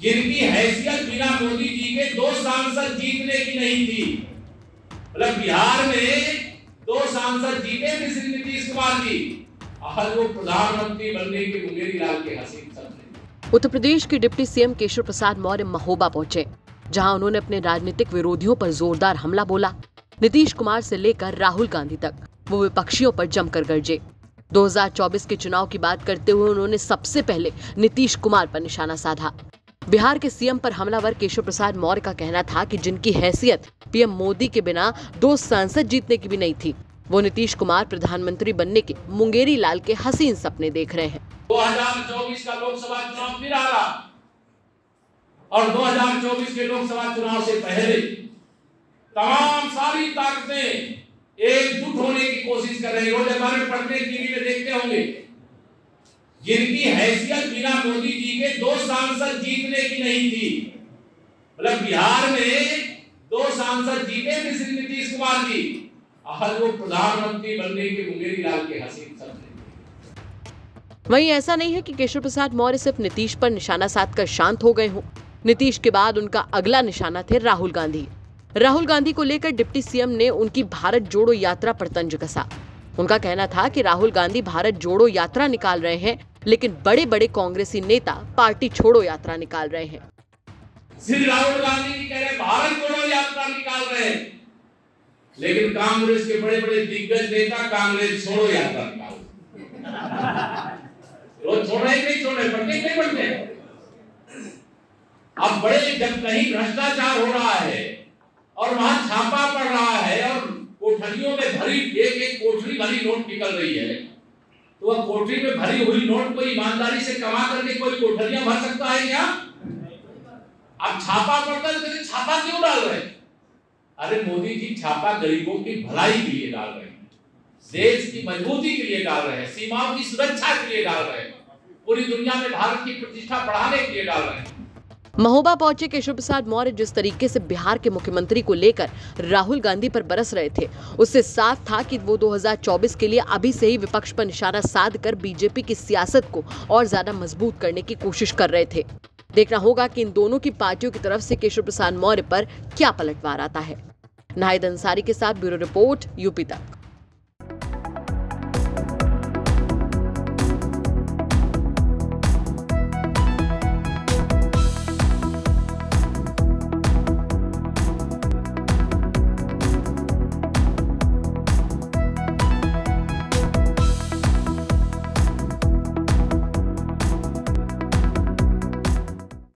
जिनकी हैसियत बिना मोदी जी के दो सांसद जीतने की नहीं थी। मतलब बिहार में दो सांसद जीते थे श्री नीतीश कुमार जी। आज वो प्रधानमंत्री बनने के मुंगेरी लाल के हसीन उत्तर प्रदेश के डिप्टी सीएम केशव प्रसाद मौर्य महोबा पहुँचे, जहाँ उन्होंने अपने राजनीतिक विरोधियों पर जोरदार हमला बोला। नीतीश कुमार से लेकर राहुल गांधी तक, वो विपक्षियों पर जमकर गरजे। 2024 के चुनाव की बात करते हुए उन्होंने सबसे पहले नीतीश कुमार पर निशाना साधा। बिहार के सीएम पर हमलावर केशव प्रसाद मौर्य का कहना था कि जिनकी हैसियत पीएम मोदी के बिना दो सांसद जीतने की भी नहीं थी, वो नीतीश कुमार प्रधानमंत्री बनने के मुंगेरी लाल के हसीन सपने देख रहे हैं। 2024 का लोकसभा चुनाव फिर आ रहा। और 2024 के लोकसभा चुनाव से पहले तमाम सारी ताकतें एकजुट होने की कोशिश कर रही है। पढ़ते टीवी में देखते होंगे। जिनकी हैसियत बिना मोदी जी के दो सांसद जीतने की नहीं थी। मतलब बिहार में दो सांसद जीते थे श्री नीतीश कुमार जी। आज वो प्रधानमंत्री बनने के मुंगेरी लाल के हसीन सपने। वहीं ऐसा नहीं है कि केशव प्रसाद मौर्य सिर्फ़ नीतीश पर निशाना साधकर शांत हो गए हों। नीतीश के बाद उनका अगला निशाना थे राहुल गांधी। राहुल गांधी को लेकर डिप्टी सीएम ने उनकी भारत जोड़ो यात्रा पर तंज कसा। उनका कहना था कि राहुल गांधी भारत जोड़ो यात्रा निकाल रहे हैं लेकिन बड़े बड़े कांग्रेसी नेता पार्टी छोड़ो यात्रा निकाल रहे हैं। श्री राहुल गांधी जी कह रहे भारत छोड़ो यात्रा निकाल रहे हैं। लेकिन कांग्रेस के बड़े बड़े दिग्गज नेता कांग्रेस छोड़ो यात्रा निकाल रोज छोड़ नहीं छोड़ पढ़ते नहीं पढ़ते अब बड़े जब कहीं भ्रष्टाचार हो रहा है और वहाँ छापा पड़ रहा है और कोठरियों में भरी एक एक कोठरी भरी नोट निकल रही है तो वह कोठरी में भरी हुई नोट को ईमानदारी से कमा करके कोई कोठरियाँ भर सकता है क्या? आप छापा पड़ता है तो छापा क्यों डाल रहे अरे मोदी जी, छापा गरीबों की भलाई के लिए डाल रहे हैं। देश की मजबूती के लिए डाल रहे हैं। सीमाओं की सुरक्षा के लिए डाल रहे हैं। पूरी दुनिया में भारत की प्रतिष्ठा बढ़ाने के लिए डाल रहे हैं। महोबा पहुँचे, केशव प्रसाद मौर्य जिस तरीके से बिहार के मुख्यमंत्री को लेकर राहुल गांधी पर बरस रहे थे, उससे साफ़ था कि वो 2024 के लिए अभी से ही विपक्ष पर निशाना साध कर बीजेपी की सियासत को और ज़्यादा मज़बूत करने की कोशिश कर रहे थे। देखना होगा कि इन दोनों की पार्टियों की तरफ़ से केशव प्रसाद मौर्य पर क्या पलटवार आता है। नाहिद अंसारी के साथ ब्यूरो रिपोर्ट, यूपी तक।